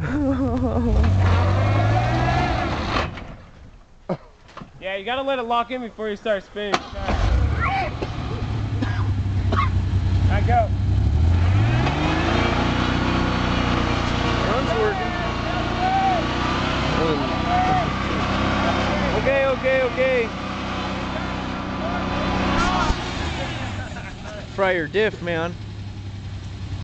yeah, you gotta let it lock in before you start spinning. I go. Run's working. Okay, okay, okay. Fry your diff, man.